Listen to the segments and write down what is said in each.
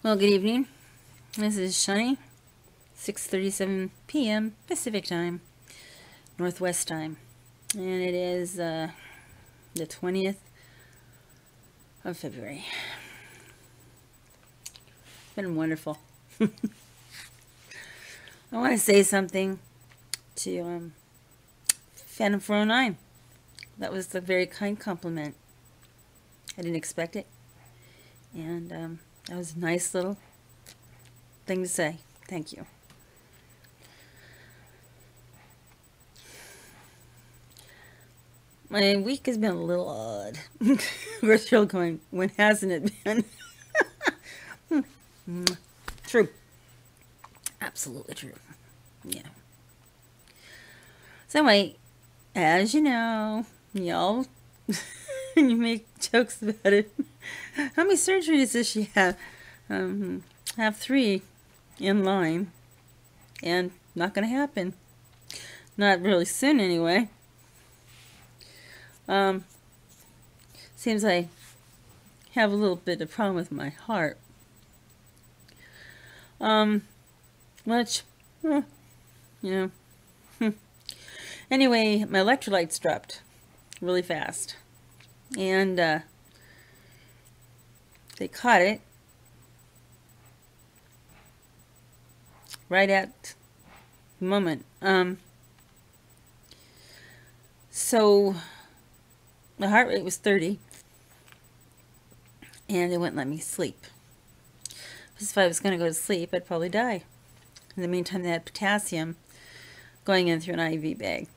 Well, good evening. This is Shawny, 6:37 p.m. Pacific Time, Northwest Time, and it is uh, the 20th of February. It's been wonderful. I want to say something to um, Phantom 409. That was a very kind compliment. I didn't expect it, and um, that was a nice little thing to say. Thank you. My week has been a little odd. We're still going, when hasn't it been? Hmm. true. Absolutely true. Yeah. So anyway, as you know, y'all, you make jokes about it. How many surgeries does she have? Um, have three in line, and not going to happen. Not really soon, anyway. Um, seems I have a little bit of problem with my heart. Um, which, you know. Anyway, my electrolytes dropped really fast. And, uh, they caught it right at the moment. Um, so my heart rate was 30 and it wouldn't let me sleep. Because if I was going to go to sleep, I'd probably die. In the meantime, they had potassium going in through an IV bag.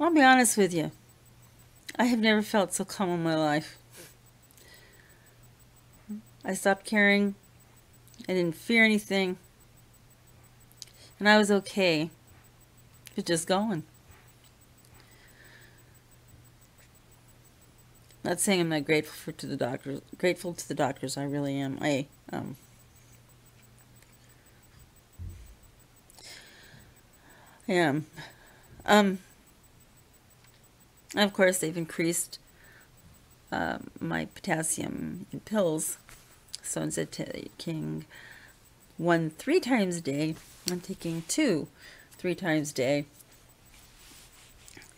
I'll be honest with you. I have never felt so calm in my life. I stopped caring. I didn't fear anything. And I was okay with just going. Not saying I'm not grateful for to the doctors. Grateful to the doctors, I really am. I um. I am. Um. Of course, they've increased uh, my potassium in pills. So instead of taking one three times a day, I'm taking two three times a day.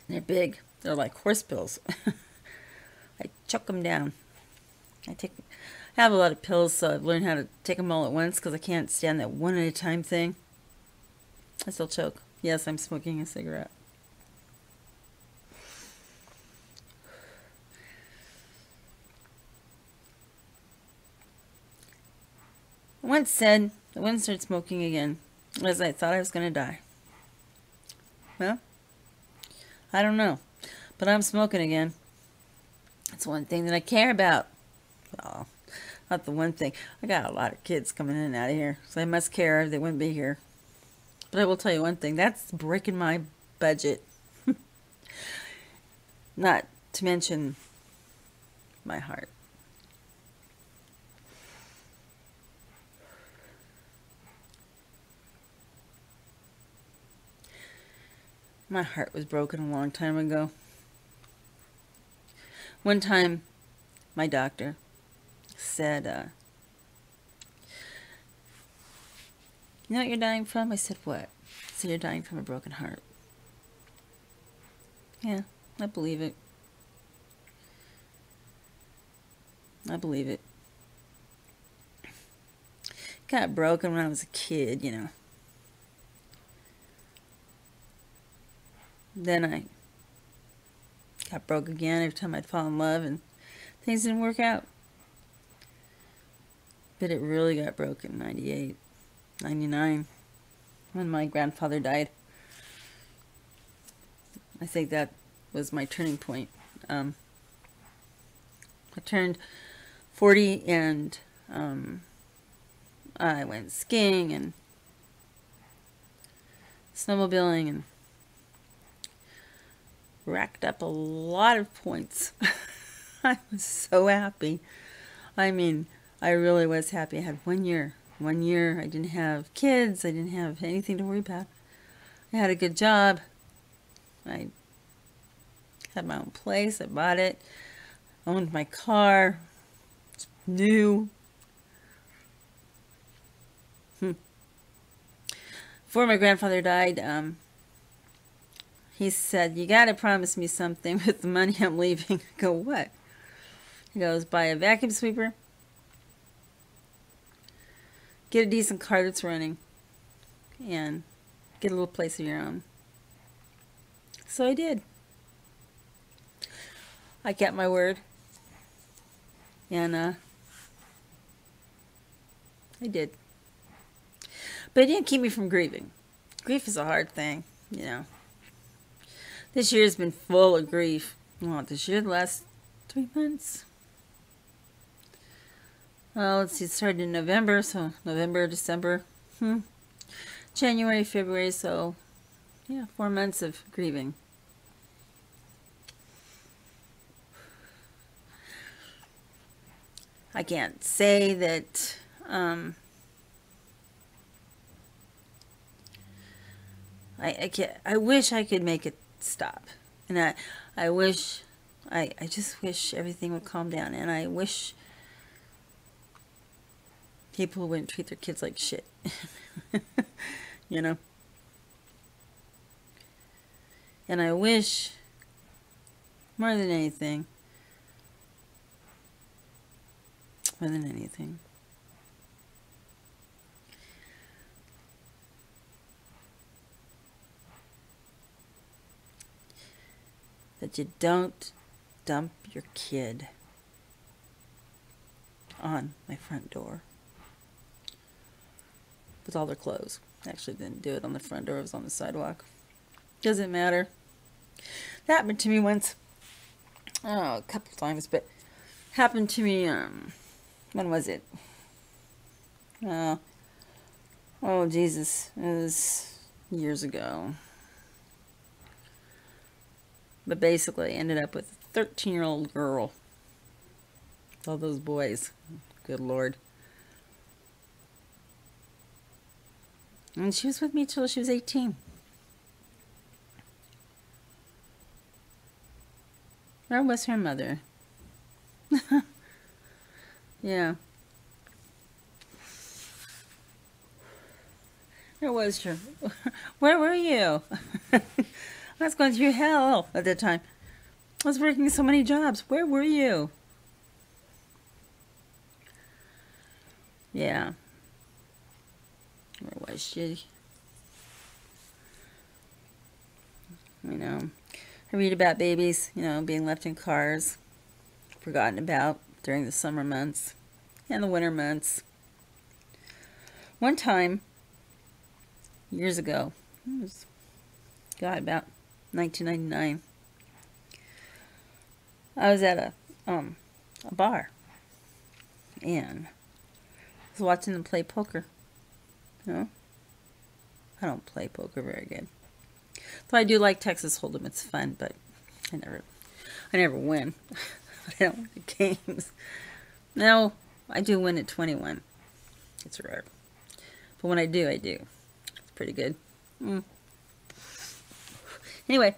They're big. They're like horse pills. I chuck them down. I take, I have a lot of pills, so I've learned how to take them all at once because I can't stand that one at a time thing. I still choke. Yes, I'm smoking a cigarette. Once said I wouldn't start smoking again, as I thought I was going to die. Well, I don't know, but I'm smoking again. That's one thing that I care about. Well, not the one thing. I got a lot of kids coming in and out of here, so I must care. They wouldn't be here. But I will tell you one thing. That's breaking my budget. not to mention my heart. My heart was broken a long time ago. One time, my doctor said, uh, You know what you're dying from? I said, What? Said, You're dying from a broken heart. Yeah, I believe it. I believe it. Got broken when I was a kid, you know. Then I got broke again every time I'd fall in love and things didn't work out. But it really got broken 98, 99 when my grandfather died. I think that was my turning point. Um, I turned 40 and um, I went skiing and snowmobiling and racked up a lot of points. I was so happy. I mean, I really was happy. I had one year. One year I didn't have kids. I didn't have anything to worry about. I had a good job. I had my own place. I bought it. Owned my car. It's New. Hmm. Before my grandfather died, um, he said, You gotta promise me something with the money I'm leaving. I go, What? He goes, Buy a vacuum sweeper, get a decent car that's running, and get a little place of your own. So I did. I kept my word. And uh, I did. But it didn't keep me from grieving. Grief is a hard thing, you know. This year has been full of grief. Well, this year, the last three months. Well, let's see, it started in November, so November, December, hmm. January, February, so yeah, four months of grieving. I can't say that um, I, I can't I wish I could make it stop. And I I wish I I just wish everything would calm down. And I wish people wouldn't treat their kids like shit. You know? And I wish more than anything more than anything. That you don't dump your kid on my front door with all their clothes. Actually, didn't do it on the front door, it was on the sidewalk. Doesn't matter. That happened to me once. Oh, a couple times, but happened to me um when was it? Uh, oh, Jesus. It was years ago. But basically, ended up with a 13-year-old girl. All those boys. Good Lord. And she was with me till she was 18. Where was her mother? Yeah. Where was you? Where were you? I was going through hell at that time. I was working so many jobs. Where were you? Yeah. Where was she? You know, I read about babies, you know, being left in cars, forgotten about during the summer months and the winter months. One time, years ago, it was, God, about 1999, I was at a, um, a bar, and I was watching them play poker. You know? I don't play poker very good. Though I do like Texas Hold'em, it's fun, but I never, I never win. I don't win the games. No, I do win at 21. It's rare. But when I do, I do. It's pretty good. Mm. Anyway.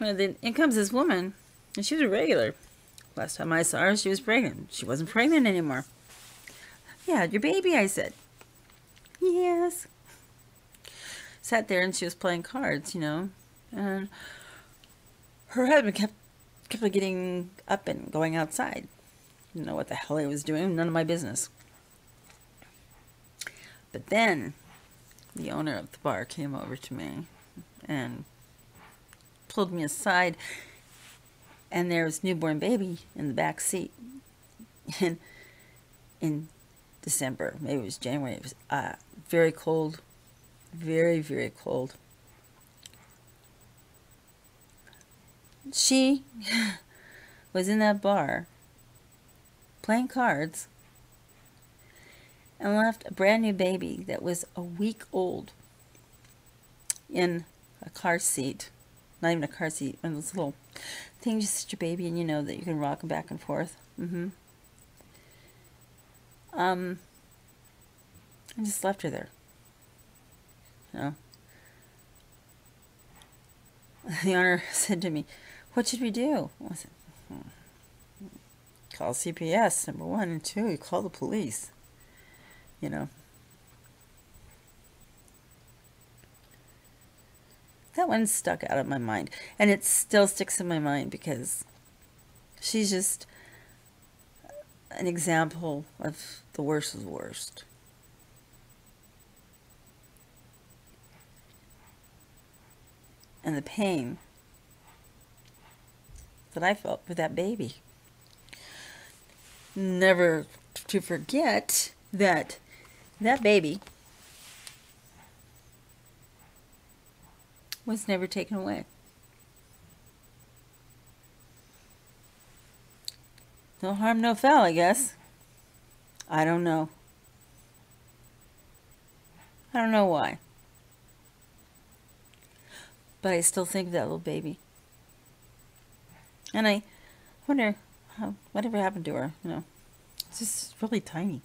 Well, then in comes this woman, and she was a regular. Last time I saw her, she was pregnant. She wasn't pregnant anymore. Yeah, your baby, I said. Yes. Sat there and she was playing cards, you know. And her husband kept kept getting up and going outside. Didn't know what the hell he was doing. None of my business. But then the owner of the bar came over to me and pulled me aside and there was newborn baby in the back seat. In in December maybe it was January it was uh, very cold very very cold. She was in that bar playing cards and left a brand new baby that was a week old in a car seat. Not even a car seat, one of those little things you sit your baby and you know that you can rock them back and forth. Mm-hmm. Um, I just left her there. You know? The owner said to me, what should we do? I said, hmm. call CPS, number one. And two, you call the police. You know. That one stuck out of my mind. And it still sticks in my mind because she's just an example of the worst of the worst. And the pain that I felt with that baby. Never to forget that that baby was never taken away. No harm, no foul, I guess. I don't know. I don't know why. But I still think of that little baby. And I wonder how, whatever happened to her, you know. It's just really tiny.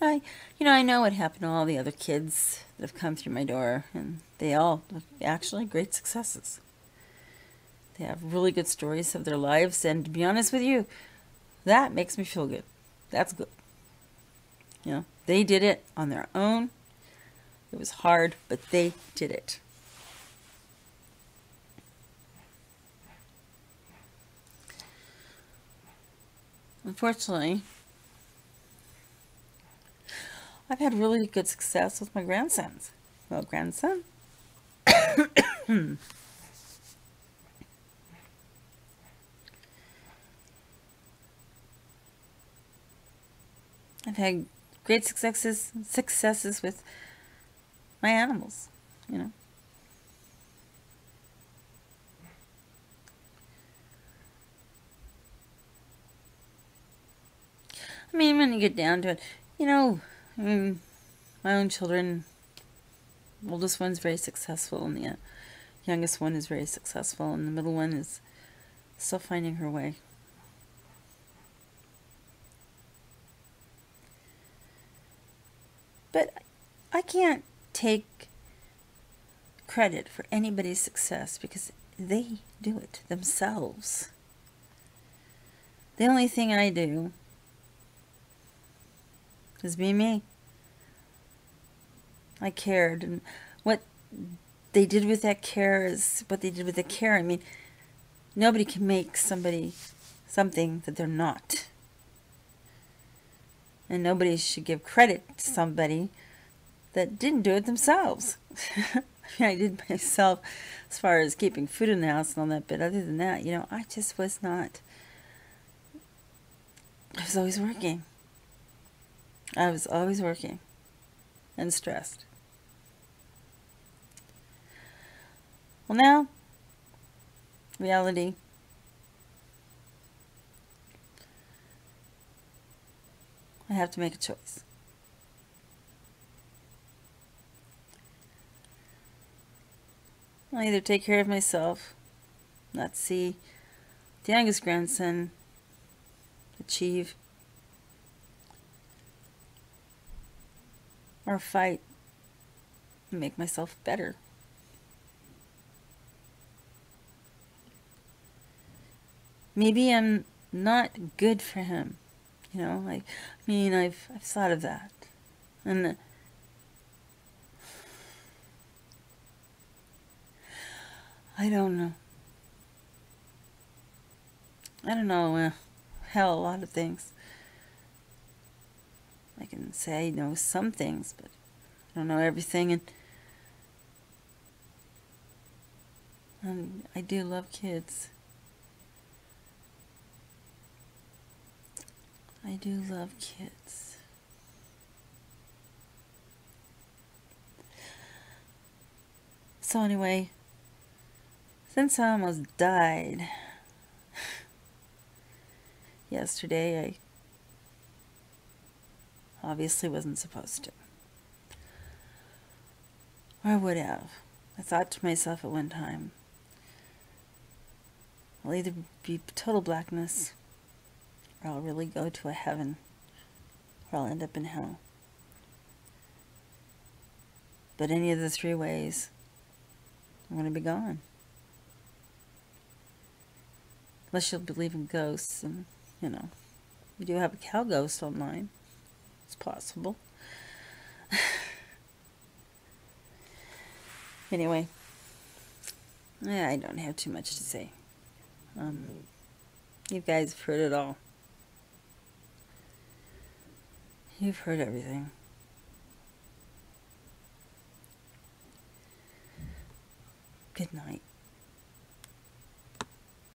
I, you know, I know what happened to all the other kids that have come through my door, and they all actually great successes. They have really good stories of their lives, and to be honest with you, that makes me feel good. That's good. You know, they did it on their own. It was hard, but they did it. Unfortunately, I've had really good success with my grandsons. Well, grandson. I've had great successes successes with my animals, you know. I mean, when you get down to it, you know, I mean, my own children, oldest one's very successful, and the youngest one is very successful, and the middle one is still finding her way. But I can't take credit for anybody's success because they do it themselves. The only thing I do is be me. I cared, and what they did with that care is what they did with the care. I mean, nobody can make somebody something that they're not. And nobody should give credit to somebody that didn't do it themselves. I mean, I did myself as far as keeping food in the house and all that, but other than that, you know, I just was not. I was always working. I was always working and stressed. Well, now, reality. I have to make a choice. I'll either take care of myself, not see the youngest grandson achieve, or fight and make myself better. Maybe I'm not good for him. You know, I, I mean, I've, I've thought of that. And I don't know. I don't know. Uh, hell, a lot of things. I can say I know some things, but I don't know everything. And, and I do love kids. I do love kids. So anyway, since I almost died yesterday, I obviously wasn't supposed to. Or I would have. I thought to myself at one time, I'll either be total blackness, or I'll really go to a heaven, or I'll end up in hell. But any of the three ways, I'm going to be gone. Unless you'll believe in ghosts, and, you know, we do have a cow ghost online. It's possible. anyway, I don't have too much to say. Um, you guys have heard it all. You've heard everything. Good night.